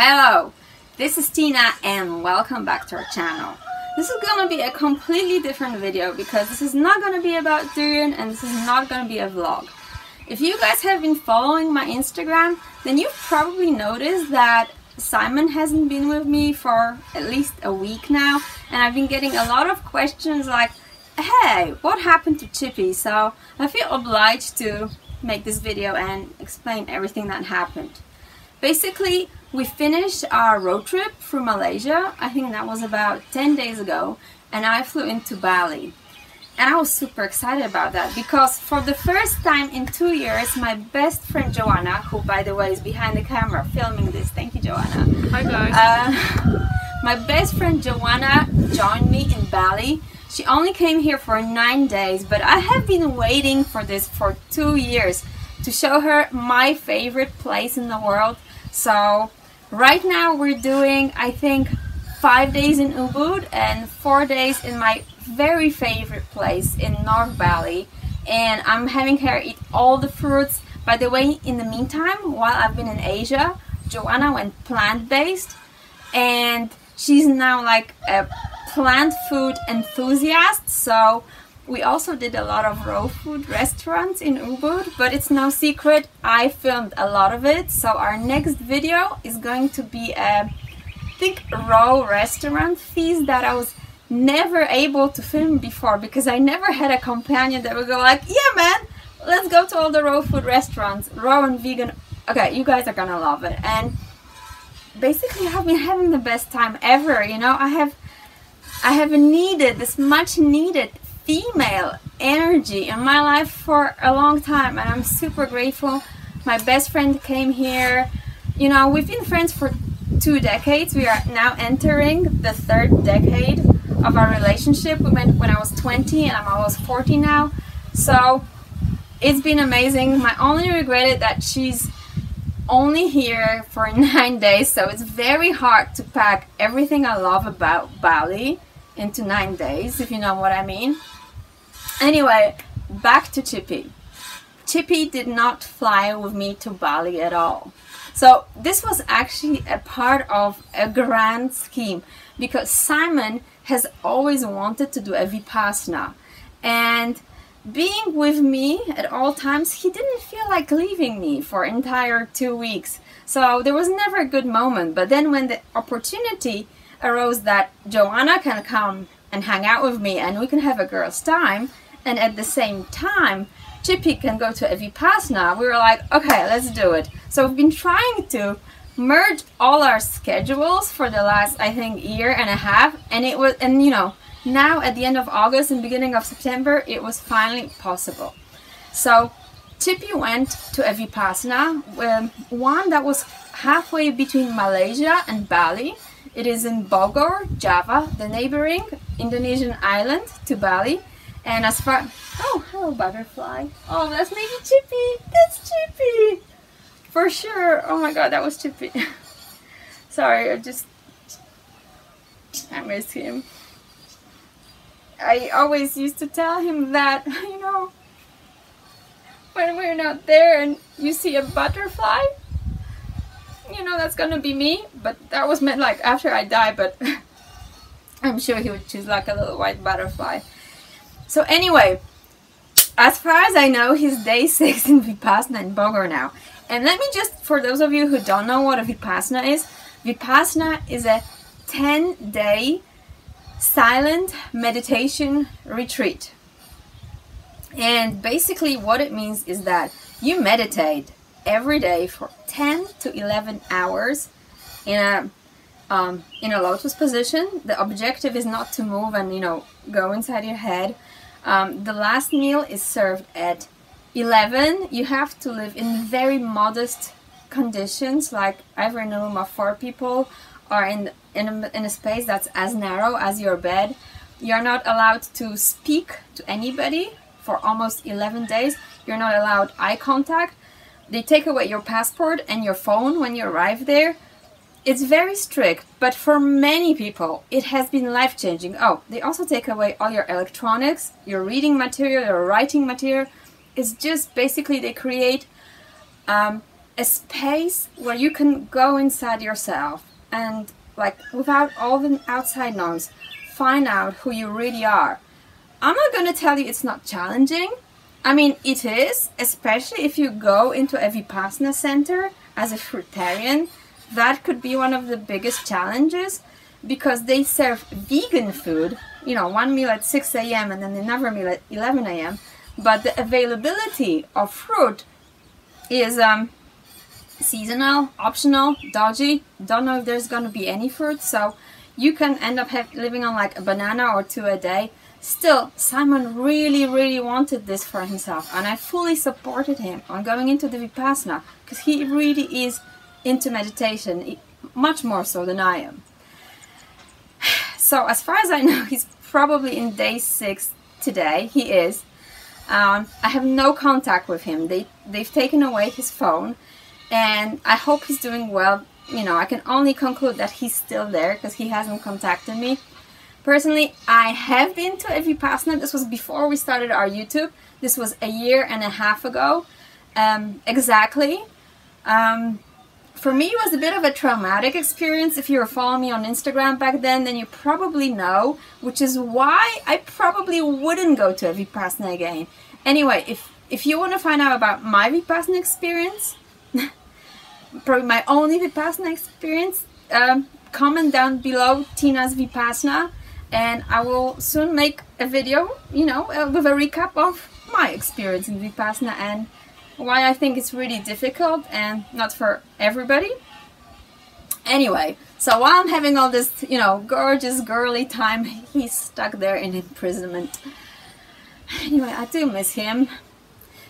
Hello, this is Tina and welcome back to our channel. This is gonna be a completely different video because this is not gonna be about durian and this is not gonna be a vlog. If you guys have been following my Instagram, then you've probably noticed that Simon hasn't been with me for at least a week now and I've been getting a lot of questions like hey, what happened to Chippy? So I feel obliged to make this video and explain everything that happened. Basically, we finished our road trip through Malaysia. I think that was about 10 days ago. And I flew into Bali. And I was super excited about that because for the first time in two years, my best friend Joanna, who by the way is behind the camera filming this, thank you Joanna. Hi guys. Uh, my best friend Joanna joined me in Bali. She only came here for nine days, but I have been waiting for this for two years to show her my favorite place in the world. So right now we're doing, I think, five days in Ubud and four days in my very favorite place in North Bali and I'm having her eat all the fruits. By the way, in the meantime, while I've been in Asia, Joanna went plant-based and she's now like a plant food enthusiast. So we also did a lot of raw food restaurants in Ubud, but it's no secret, I filmed a lot of it. So our next video is going to be a think raw restaurant feast that I was never able to film before because I never had a companion that would go like, yeah man, let's go to all the raw food restaurants, raw and vegan. Okay, you guys are gonna love it. And basically I've been having the best time ever, you know, I have I have needed this much needed female energy in my life for a long time and I'm super grateful. My best friend came here. You know, we've been friends for two decades. We are now entering the third decade of our relationship. We met when I was 20 and I'm almost 40 now. So it's been amazing. My only regret is that she's only here for nine days. So it's very hard to pack everything I love about Bali into nine days, if you know what I mean. Anyway, back to Chippy. Chippy did not fly with me to Bali at all. So this was actually a part of a grand scheme because Simon has always wanted to do a Vipassana and being with me at all times, he didn't feel like leaving me for entire two weeks. So there was never a good moment. But then when the opportunity arose that Joanna can come and hang out with me and we can have a girl's time, and at the same time Chippy can go to a Vipassana, we were like, okay, let's do it. So we've been trying to merge all our schedules for the last, I think, year and a half. And it was, and you know, now at the end of August and beginning of September, it was finally possible. So Chippy went to a Vipassana, um, one that was halfway between Malaysia and Bali. It is in Bogor, Java, the neighboring Indonesian island to Bali. And as far oh hello butterfly. Oh that's maybe Chippy. That's Chippy. For sure. Oh my god, that was Chippy. Sorry, I just I miss him. I always used to tell him that, you know, when we're not there and you see a butterfly, you know that's gonna be me. But that was meant like after I die, but I'm sure he would choose like a little white butterfly. So anyway, as far as I know, he's day six in Vipassana in Bogor now. And let me just, for those of you who don't know what a Vipassana is, Vipassana is a 10 day silent meditation retreat. And basically what it means is that you meditate every day for 10 to 11 hours in a um, in a lotus position. The objective is not to move and you know go inside your head. Um, the last meal is served at 11. You have to live in very modest conditions, like either in a room of four people or in in a, in a space that's as narrow as your bed. You're not allowed to speak to anybody for almost 11 days. You're not allowed eye contact. They take away your passport and your phone when you arrive there. It's very strict, but for many people, it has been life changing. Oh, they also take away all your electronics, your reading material, your writing material. It's just basically they create um, a space where you can go inside yourself and like without all the outside noise find out who you really are i'm not to tell you it's not challenging i mean it is especially if you go into a vipassana center as a fruitarian that could be one of the biggest challenges because they serve vegan food you know one meal at 6 a.m and then another meal at 11 a.m but the availability of fruit is um, seasonal, optional, dodgy. Don't know if there's gonna be any fruit, so you can end up living on like a banana or two a day. Still, Simon really, really wanted this for himself, and I fully supported him on going into the Vipassana because he really is into meditation, much more so than I am. So, as far as I know, he's probably in day six today. He is. Um, I have no contact with him. They they've taken away his phone, and I hope he's doing well. You know, I can only conclude that he's still there because he hasn't contacted me. Personally, I have been to a Vipassana. This was before we started our YouTube. This was a year and a half ago, um, exactly. Um, for me, it was a bit of a traumatic experience. If you were following me on Instagram back then, then you probably know, which is why I probably wouldn't go to a Vipassana again. Anyway, if, if you want to find out about my Vipassana experience, probably my only Vipassana experience, um, comment down below Tina's Vipassana and I will soon make a video, you know, uh, with a recap of my experience in Vipassana and why I think it's really difficult and not for everybody. Anyway, so while I'm having all this, you know, gorgeous girly time, he's stuck there in imprisonment. Anyway, I do miss him.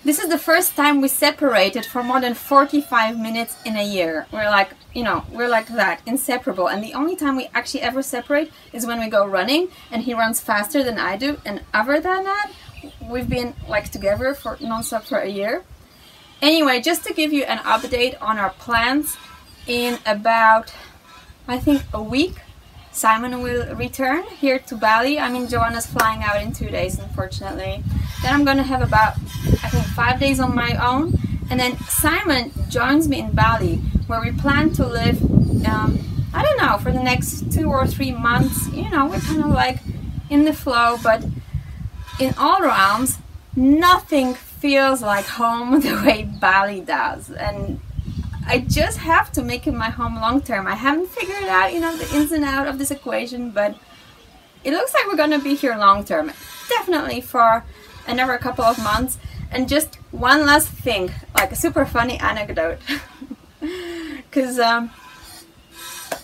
This is the first time we separated for more than 45 minutes in a year. We're like, you know, we're like that, inseparable. And the only time we actually ever separate is when we go running and he runs faster than I do. And other than that, we've been like together for non-stop for a year. Anyway, just to give you an update on our plans, in about, I think, a week, Simon will return here to Bali. I mean, Joanna's flying out in two days, unfortunately. Then I'm to have about, I think, five days on my own. And then Simon joins me in Bali, where we plan to live, um, I don't know, for the next two or three months. You know, we're kind of like in the flow, but in all realms, nothing feels like home the way Bali does. And I just have to make it my home long term. I haven't figured out, you know, the ins and out of this equation, but it looks like we're to be here long term. Definitely for another couple of months. And just one last thing, like a super funny anecdote. Because um,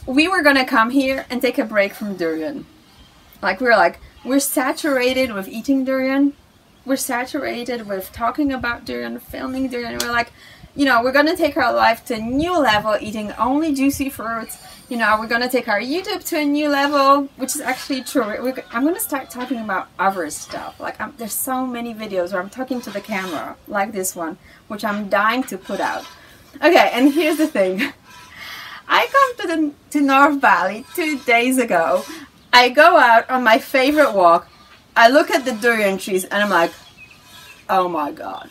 we were to come here and take a break from durian. Like, we were like, we're saturated with eating durian we're saturated with talking about durian, filming durian. We're like, you know, we're gonna take our life to a new level, eating only juicy fruits. You know, we're gonna take our YouTube to a new level, which is actually true. We're, I'm gonna start talking about other stuff. Like, I'm, there's so many videos where I'm talking to the camera, like this one, which I'm dying to put out. Okay, and here's the thing. I come to the to North Bali two days ago. I go out on my favorite walk I look at the durian trees and I'm like, oh my god.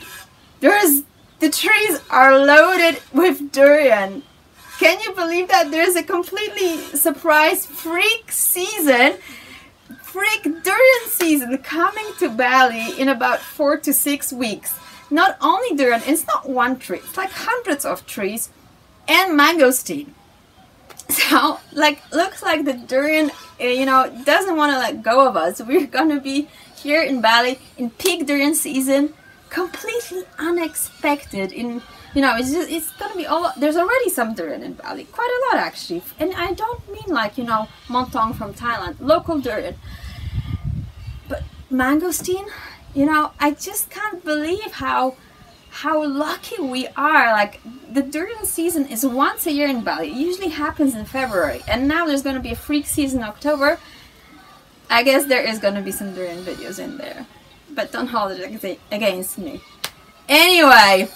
There's, the trees are loaded with durian. Can you believe that there's a completely surprise freak season, freak durian season coming to Bali in about four to six weeks. Not only durian, it's not one tree, it's like hundreds of trees and mangosteen. So, like, looks like the durian, Eh, you know, doesn't want to let go of us. We're gonna be here in Bali in peak durian season, completely unexpected. In you know, it's just, it's gonna be all. There's already some durian in Bali, quite a lot actually, and I don't mean like you know montong from Thailand, local durian, but mangosteen. You know, I just can't believe how how lucky we are. Like the durian season is once a year in Bali. It usually happens in February. And now there's going to be a freak season in October. I guess there is going to be some durian videos in there. But don't hold it against me. Anyway,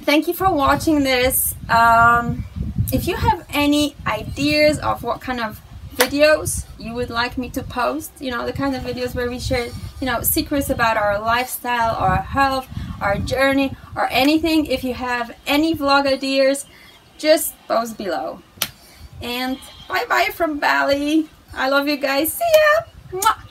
thank you for watching this. Um, if you have any ideas of what kind of videos you would like me to post, you know, the kind of videos where we share, you know, secrets about our lifestyle, or our health, our journey, or anything. If you have any vlog ideas, just post below. And bye bye from Bali. I love you guys. See ya. Mwah.